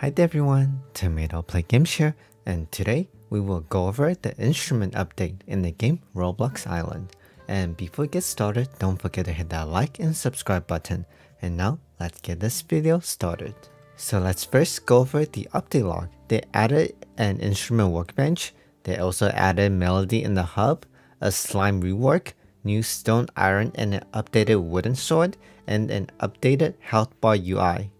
Hi there everyone, Tomato Play Games here, and today we will go over the instrument update in the game Roblox Island. And before we get started, don't forget to hit that like and subscribe button. And now, let's get this video started. So let's first go over the update log. They added an instrument workbench, they also added melody in the hub, a slime rework, new stone iron and an updated wooden sword, and an updated health bar UI.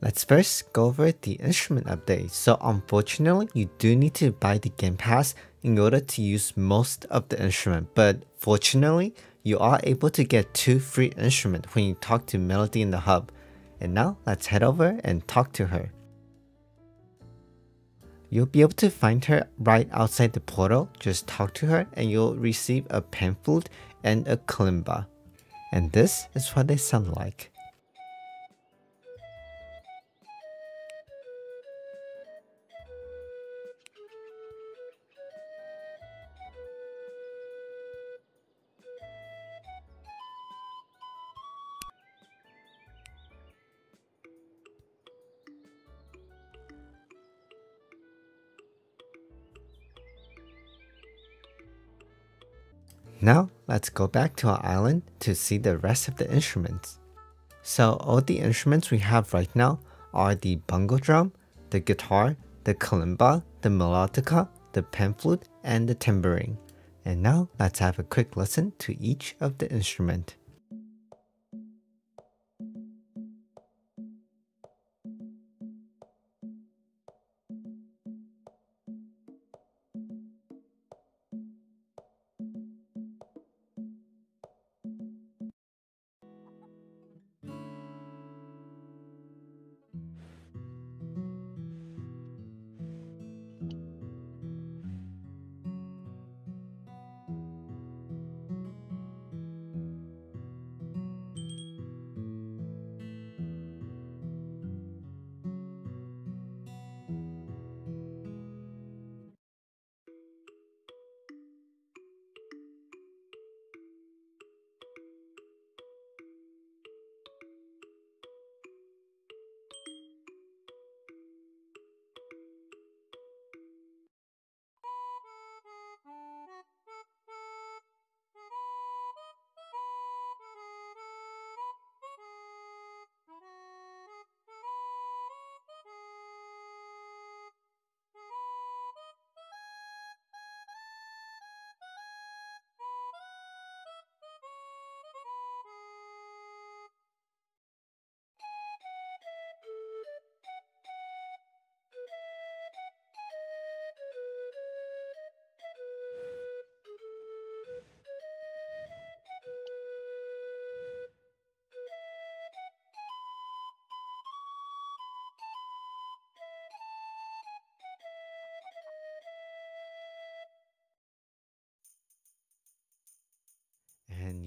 Let's first go over the instrument update. So unfortunately, you do need to buy the game pass in order to use most of the instrument, but fortunately, you are able to get two free instruments when you talk to Melody in the hub. And now let's head over and talk to her. You'll be able to find her right outside the portal, just talk to her and you'll receive a pan flute and a kalimba. And this is what they sound like. Now let's go back to our island to see the rest of the instruments. So all the instruments we have right now are the bongo drum, the guitar, the kalimba, the melodica, the pan flute, and the tambourine. And now let's have a quick listen to each of the instrument.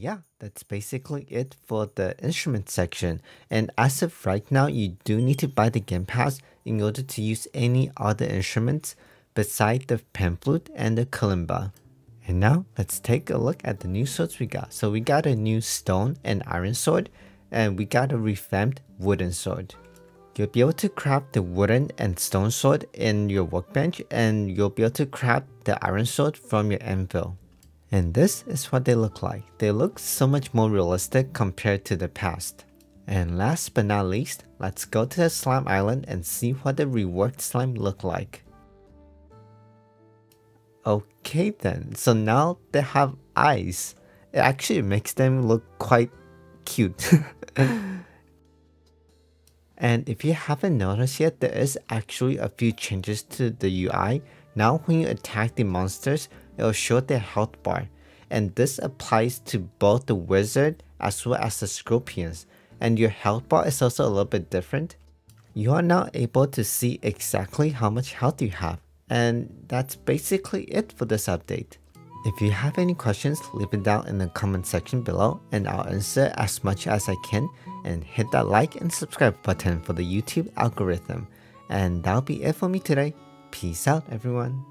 Yeah, that's basically it for the instrument section. And as of right now, you do need to buy the Game Pass in order to use any other instruments beside the pan flute and the kalimba. And now let's take a look at the new swords we got. So we got a new stone and iron sword and we got a revamped wooden sword. You'll be able to craft the wooden and stone sword in your workbench and you'll be able to craft the iron sword from your anvil. And this is what they look like. They look so much more realistic compared to the past. And last but not least, let's go to the slime island and see what the reworked slime look like. Okay then, so now they have eyes. It actually makes them look quite cute. and if you haven't noticed yet, there is actually a few changes to the UI. Now when you attack the monsters, it'll show their health bar. And this applies to both the wizard as well as the scorpions. And your health bar is also a little bit different. You are now able to see exactly how much health you have. And that's basically it for this update. If you have any questions, leave it down in the comment section below and I'll answer as much as I can and hit that like and subscribe button for the YouTube algorithm. And that'll be it for me today. Peace out everyone.